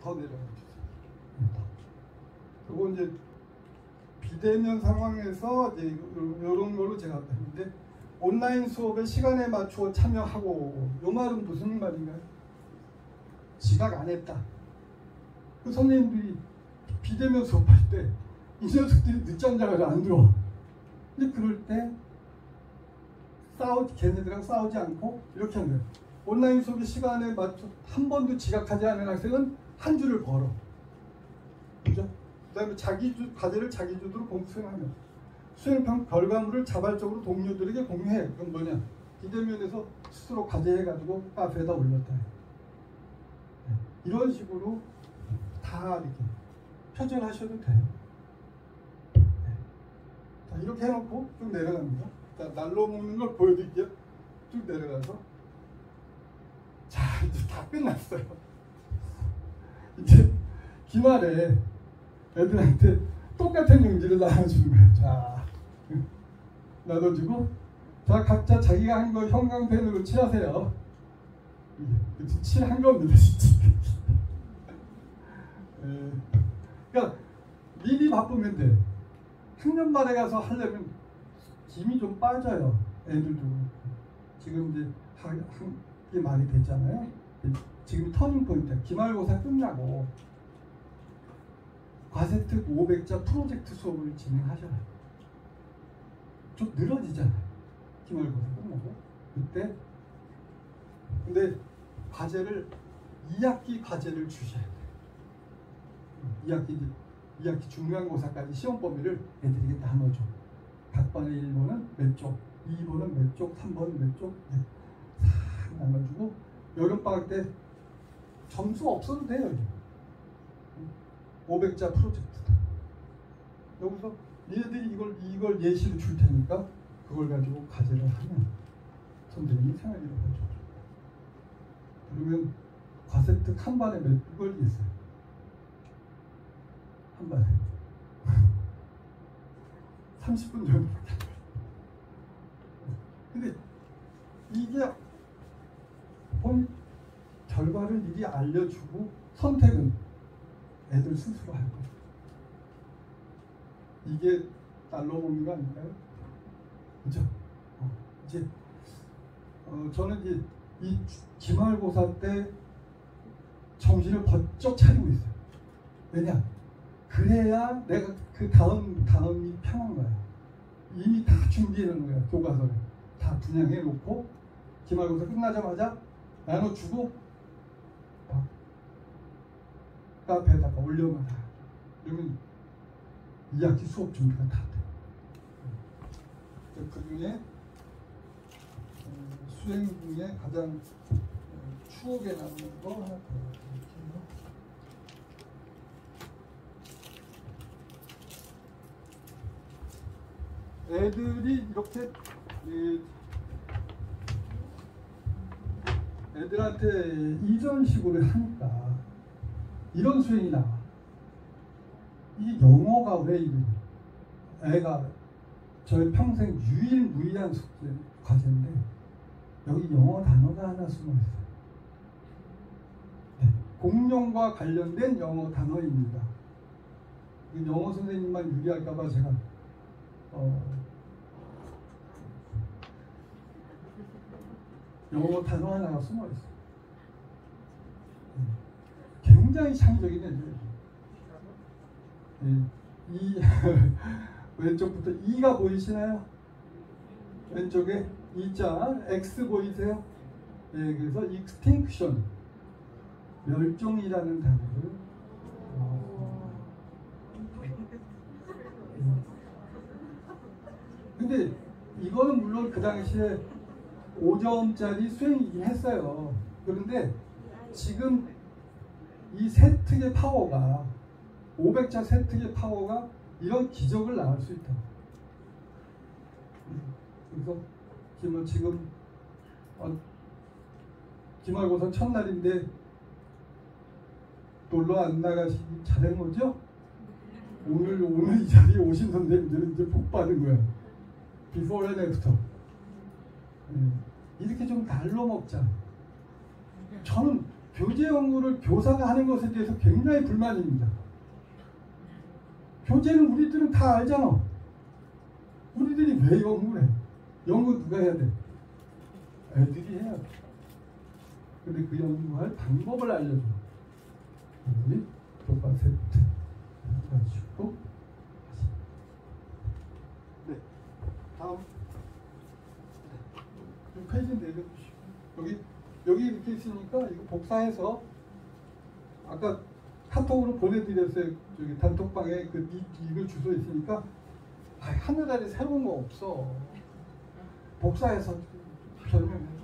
더 내려가 주세요. 더. 그리고 이제 비대면 상황에서 이제 이런 걸로 제가 했는데 온라인 수업에 시간에 맞추어 참여하고 요 말은 무슨 말인가요? 지각 안 했다. 그 선생님들이 비대면 수업할 때 이 녀석들이 늦잠 자가지고 안 들어와. 근데 그럴 때 싸우 걔네들이랑 싸우지 않고 이렇게 거예요. 온라인 수업의 시간에 맞춰 한 번도 지각하지 않은 학생은 한 줄을 벌어. 그죠? 그 다음에 자기 주 과제를 자기 주도로 공 수행하면 수행 결과물을 자발적으로 동료들에게 공유해. 그건 뭐냐? 비대면에서 스스로 과제해가지고 카페에다 올렸다. 네. 이런 식으로 다 이렇게 표절하셔도 돼요. 자, 이렇게 해놓고 쭉 내려갑니다. 자, 날로 먹는 걸 보여드릴게요. 쭉 내려가서. 자, 이제 다 끝났어요. 이제 기말에 애들한테 똑같은 용지를 나눠주는 거예요. 자, 나눠주고, 자, 각자 자기가 한 거 형광펜으로 칠하세요. 칠한 겁니다, 진짜. 예. 그러니까 미리 바쁘면 돼. 학년 말에 가서 하려면 김이 좀 빠져요. 애들도 지금 이제 학기 말이 됐잖아요. 지금 터닝 포인트 기말고사 끝나고 과세특 500자 프로젝트 수업을 진행하셔요. 좀 늘어지잖아요. 기말고사 끝나고 그때 근데 과제를 2학기 과제를 주셔야 돼요. 2학기 2학기 중간고사까지 시험 범위를 애들에게 나눠줘. 각반의 1번은 몇 쪽, 2번은 몇 쪽, 3번은 몇 쪽, 네. 싹 나눠주고 여름방학 때 점수 없어도 돼요. 500자 프로젝트다. 여기서 얘들이 이걸 이걸 예시로 줄 테니까 그걸 가지고 과제를 하면 선생님이 생활이라고 해줘. 그러면 과세특 한 반에 몇 걸리겠어요? 한 번에 30분 정도 근데 이게 본 결과를 미리 알려주고 선택은 애들 스스로 할 거예요. 이게 먹는 거 아닐까요? 그죠? 어, 이제 어, 저는 이제 이 기말고사 때 정신을 번쩍 차리고 있어요. 왜냐? 그래야 내가 그 다음 다음이 편한 거야. 이미 다 준비해 놓은 거야 교과서를 다 분양해 놓고 기말고사 끝나자마자 나눠주고 카페에다가 올려놔. 그러면 2학기 수업 준비가 다 돼. 그 중에 어, 수행 중에 가장 어, 추억에 남는 거 하나 더. 애들이 이렇게 애들한테 이런 식으로 하니까 이런 수행이 나와. 이 영어가 왜 이래? 애가 저의 평생 유일무이한 숙제 과제인데 여기 영어 단어가 하나 숨어 있어요. 네, 공룡과 관련된 영어 단어입니다. 영어 선생님만 유리할까봐 제가 어, 영어 단어 하나가 숨어 있어. 굉장히 창의적인 애들. 네. 이 왼쪽부터 E가 보이시나요? 왼쪽에 E자 X 보이세요? 네, 그래서 extinction 멸종이라는 단어를 어, 근데 이거는 물론 그 당시에 5점짜리 수행이긴 했어요. 그런데 지금 이 세특의 파워가 500자 세특의 파워가 이런 기적을 낳을 수 있다. 그래서 지금 지금 어, 기말고사 첫날인데 놀러 안 나가시기 잘한 거죠? 오늘 오늘 이 자리에 오신 선생님들은 이제 복 받은 거야. before and after. 네. 이렇게 좀 날로 먹자. 저는 교재 연구를 교사가 하는 것에 대해서 굉장히 불만입니다. 교재는 우리들은 다 알잖아. 우리들이 왜 연구를 해? 연구 누가 해야 돼? 애들이 해야 돼. 근데 그 연구할 방법을 알려줘. 우리 교과 세트 해가지고 네 다음 네. 페이지 여기 여기 이렇게 있으니까 이거 복사해서 아까 카톡으로 보내드렸어요. 저기 단톡방에 그 이- 이거 주소 있으니까 아, 하늘 아래 새로운 거 없어. 복사해서 설명해.